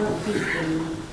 那我自己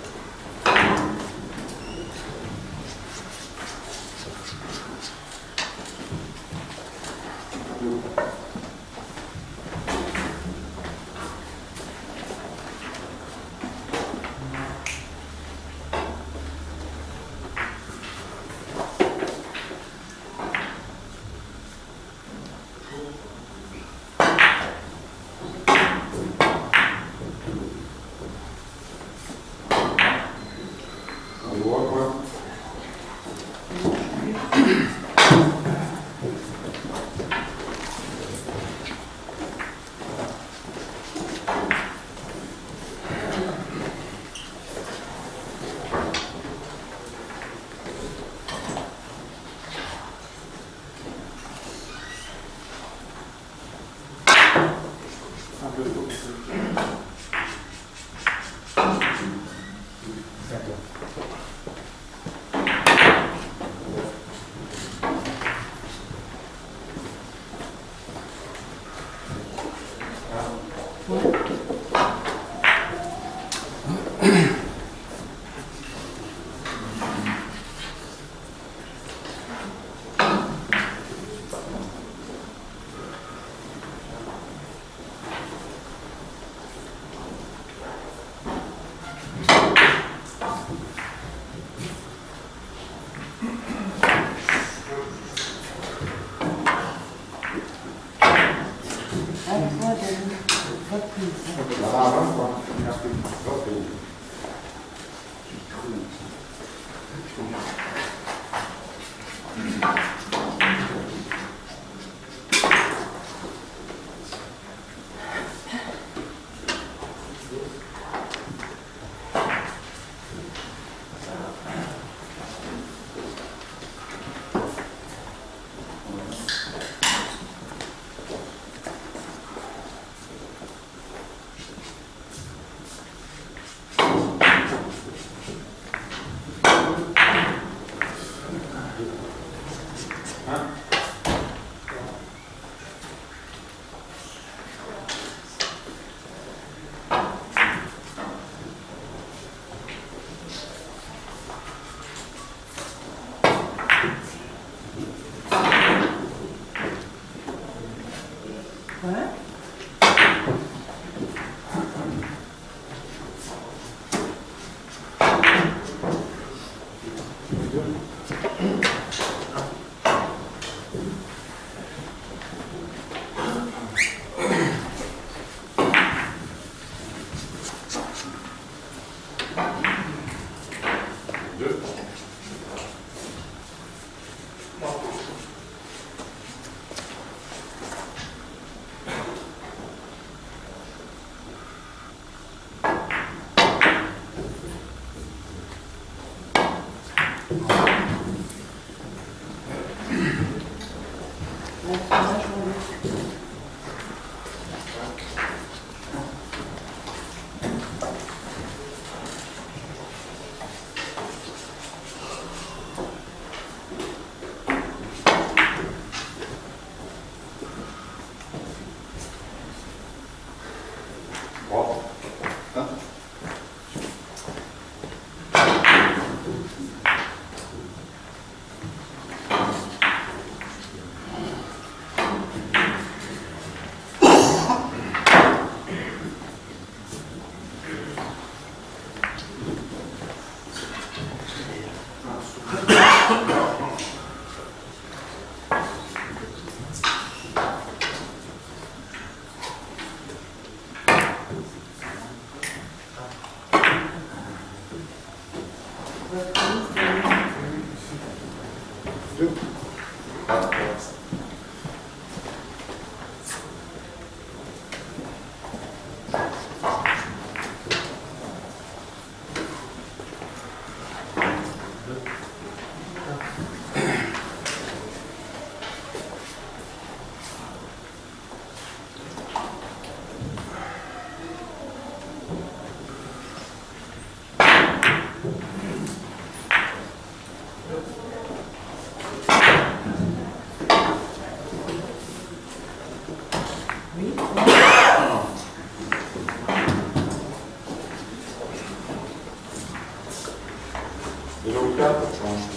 僕らとその人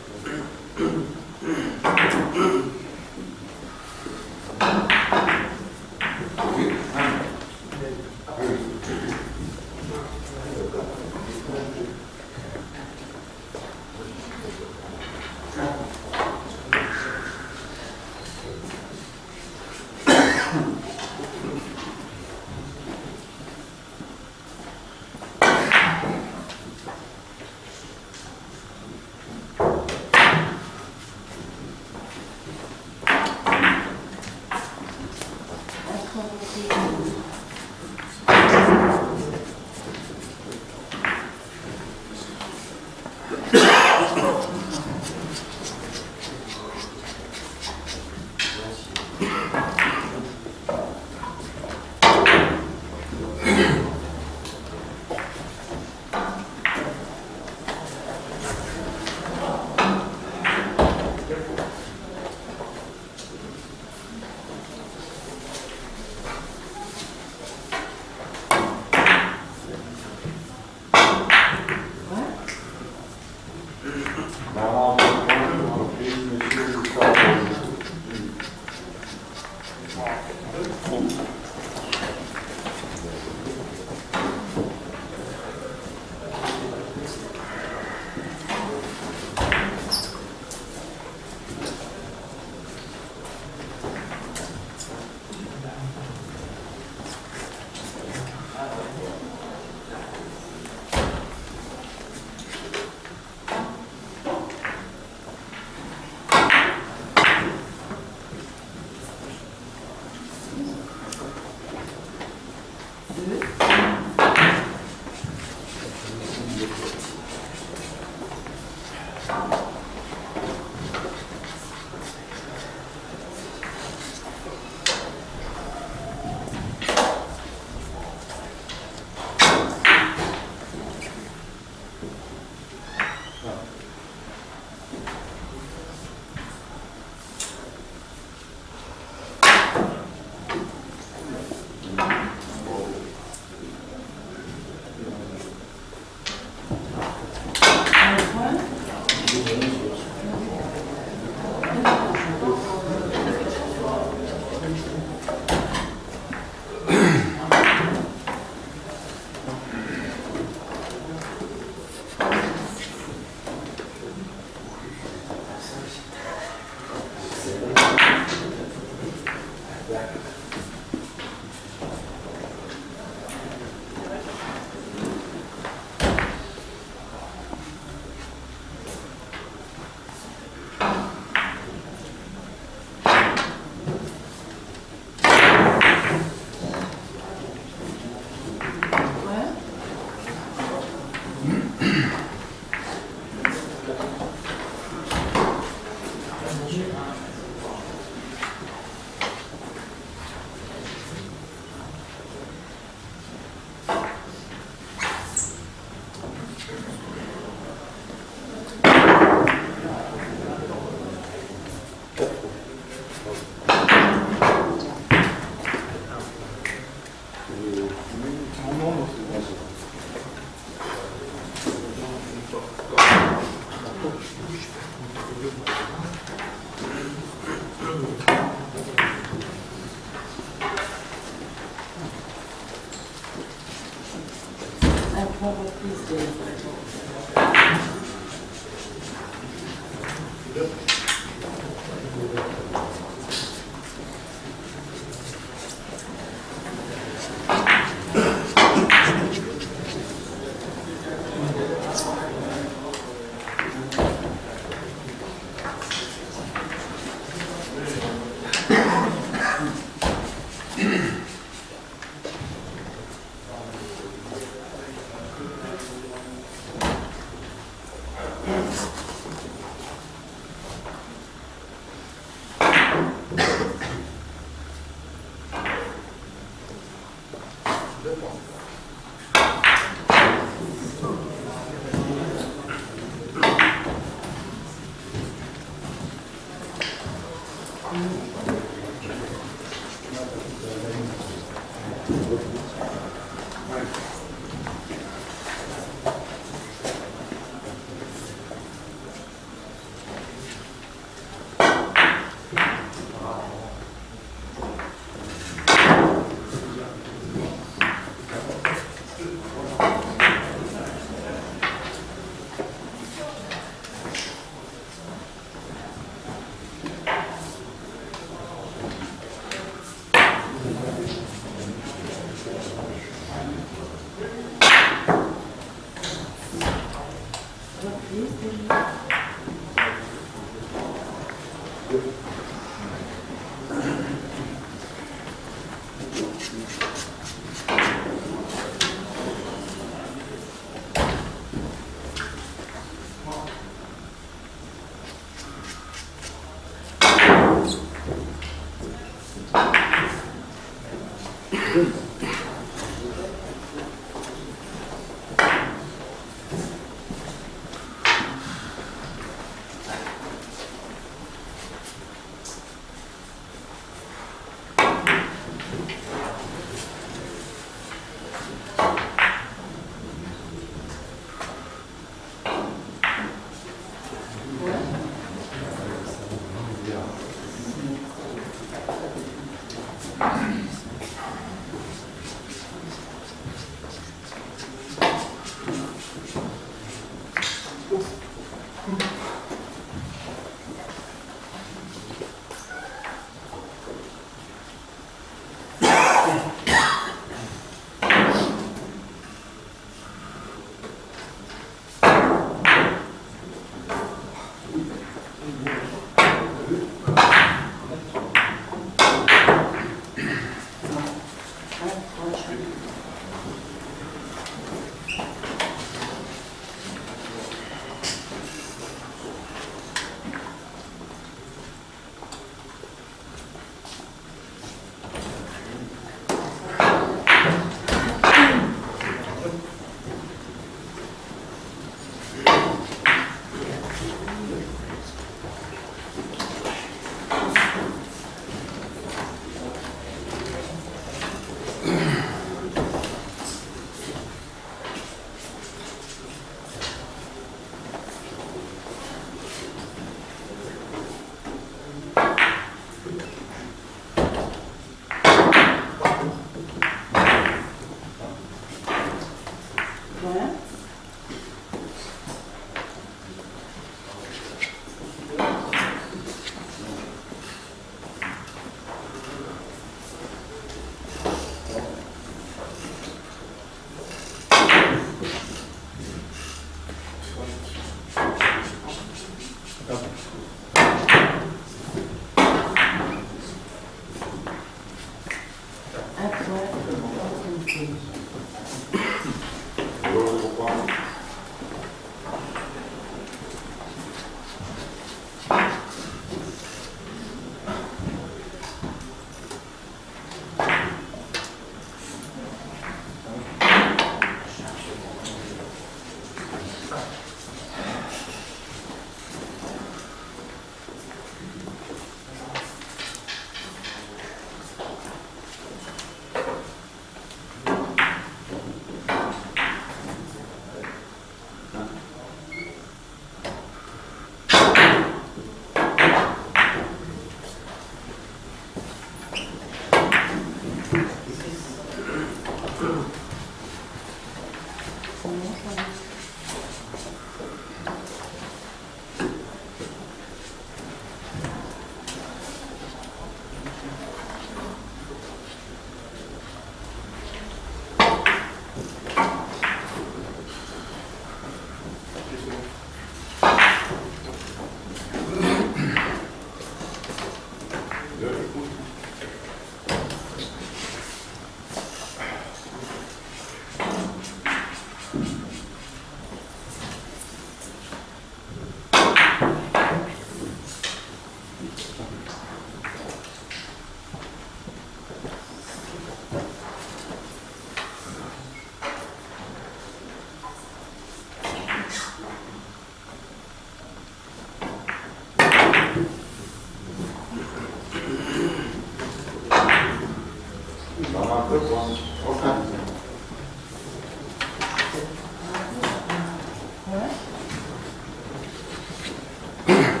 Yeah.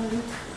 салют